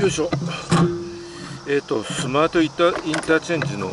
よいしょ。えっ、ー、とスマートインタインターチェンジの